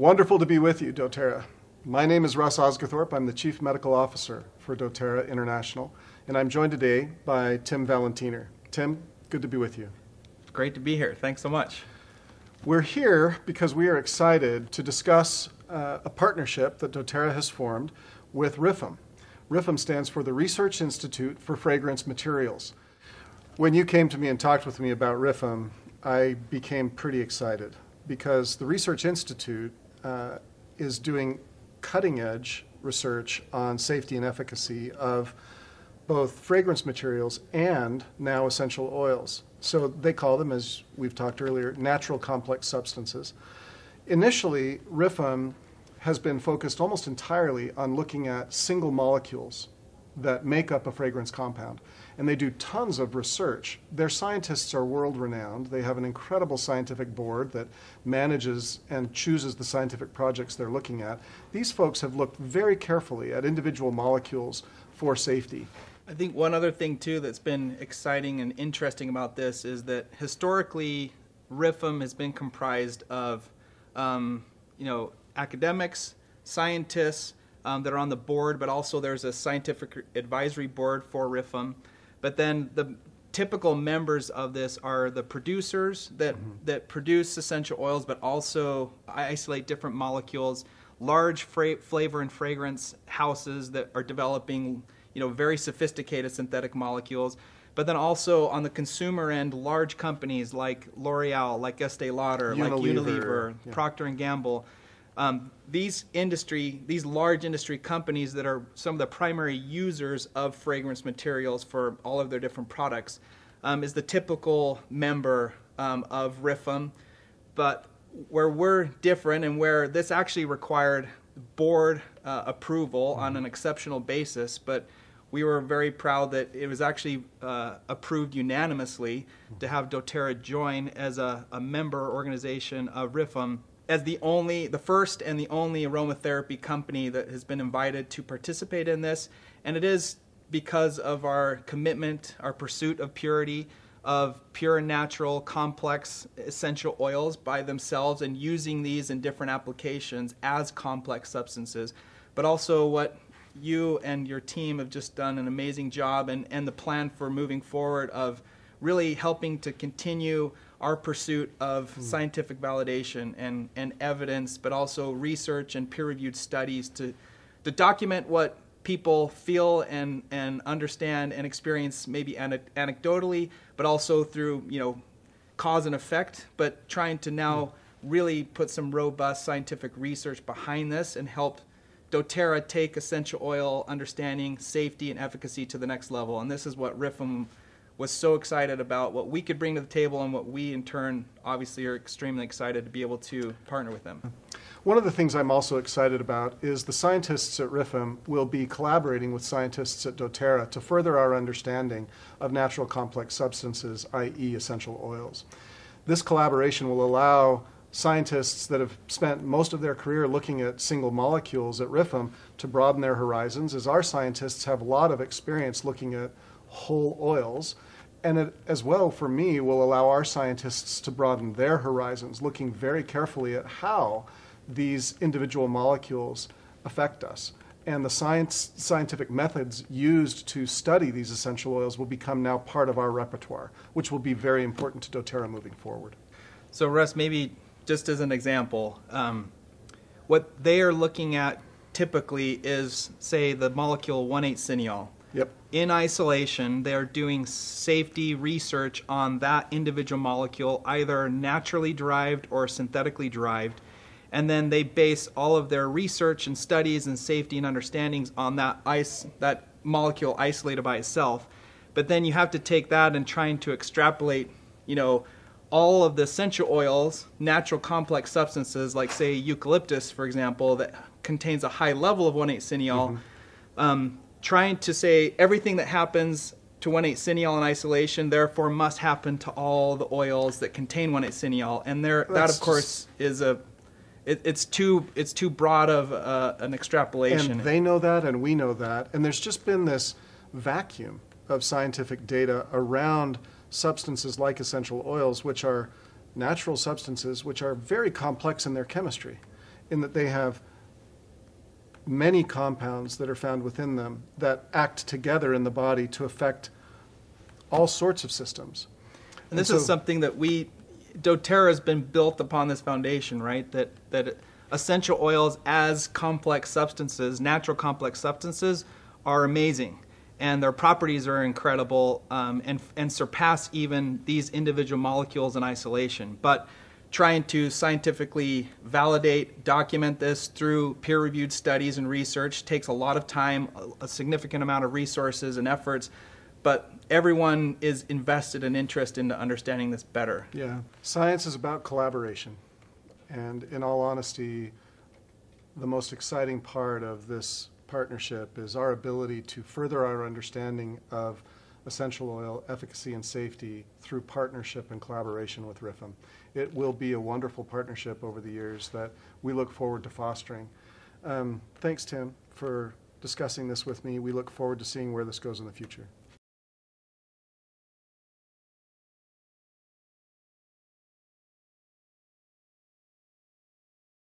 Wonderful to be with you, doTERRA. My name is Russ Osguthorpe. I'm the Chief Medical Officer for doTERRA International, and I'm joined today by Tim Valentiner. Tim, good to be with you. Great to be here. Thanks so much. We're here because we are excited to discuss uh, a partnership that doTERRA has formed with RIFM. RIFM stands for the Research Institute for Fragrance Materials. When you came to me and talked with me about RIFM, I became pretty excited because the Research Institute uh, is doing cutting edge research on safety and efficacy of both fragrance materials and now essential oils. So they call them, as we've talked earlier, natural complex substances. Initially, RIFM has been focused almost entirely on looking at single molecules that make up a fragrance compound. And they do tons of research. Their scientists are world renowned. They have an incredible scientific board that manages and chooses the scientific projects they're looking at. These folks have looked very carefully at individual molecules for safety. I think one other thing too that's been exciting and interesting about this is that historically RIFM has been comprised of, um, you know, academics, scientists um, that are on the board, but also there's a scientific advisory board for RIFM. But then the typical members of this are the producers that mm-hmm. that produce essential oils, but also isolate different molecules. Large fra- flavor and fragrance houses that are developing you know, very sophisticated synthetic molecules. But then also on the consumer end, large companies like L'Oreal, like Estee Lauder, Unilever, like Unilever, yeah. Procter and Gamble. Um, these industry, these large industry companies that are some of the primary users of fragrance materials for all of their different products, um, is the typical member um, of RIFM. But where we're different and where this actually required board uh, approval on an exceptional basis, but we were very proud that it was actually uh, approved unanimously to have doTERRA join as a, a, member organization of RIFM as the only, the first and the only aromatherapy company that has been invited to participate in this. And it is because of our commitment, our pursuit of purity, of pure and natural complex essential oils by themselves and using these in different applications as complex substances. But also what you and your team have just done an amazing job and, and the plan for moving forward of really helping to continue our pursuit of mm. scientific validation and, and evidence, but also research and peer reviewed studies to, to document what people feel and, and understand and experience maybe anecdotally, but also through, you know, cause and effect, but trying to now mm. really put some robust scientific research behind this and help doTERRA take essential oil understanding, safety, and efficacy to the next level. And this is what RIFM was so excited about, what we could bring to the table, and what we in turn obviously are extremely excited to be able to partner with them. One of the things I'm also excited about is the scientists at RIFM will be collaborating with scientists at doTERRA to further our understanding of natural complex substances, i.e., essential oils. This collaboration will allow scientists that have spent most of their career looking at single molecules at RIFM to broaden their horizons, as our scientists have a lot of experience looking at whole oils. And it, as well, for me, will allow our scientists to broaden their horizons, looking very carefully at how these individual molecules affect us. And the science, scientific methods used to study these essential oils will become now part of our repertoire, which will be very important to doTERRA moving forward. So, Russ, maybe just as an example, um, what they are looking at typically is, say, the molecule 1,8-cineol. Yep. In isolation, they're doing safety research on that individual molecule, either naturally derived or synthetically derived. And then they base all of their research and studies and safety and understandings on that ice, that molecule isolated by itself. But then you have to take that and trying to extrapolate, you know, all of the essential oils, natural complex substances, like say eucalyptus, for example, that contains a high level of 1,8-cineol, mm-hmm. um, trying to say everything that happens to 1,8-cineol in isolation, therefore must happen to all the oils that contain 1,8-cineol, and there, that of course is a it, it's too it's too broad of uh, an extrapolation. And they know that, and we know that, and there's just been this vacuum of scientific data around substances like essential oils, which are natural substances which are very complex in their chemistry. in that they have many compounds that are found within them that act together in the body to affect all sorts of systems. And this And is something that we, doTERRA has been built upon this foundation, right? That that essential oils as complex substances, natural complex substances, are amazing, and their properties are incredible, um, and and surpass even these individual molecules in isolation. But trying to scientifically validate, document this through peer-reviewed studies and research takes a lot of time, a, significant amount of resources and efforts. But everyone is invested and interested into understanding this better. Yeah, science is about collaboration. And in all honesty, the most exciting part of this partnership is our ability to further our understanding of essential oil efficacy and safety through partnership and collaboration with RIFM. It will be a wonderful partnership over the years that we look forward to fostering. Um, thanks, Tim, for discussing this with me. We look forward to seeing where this goes in the future.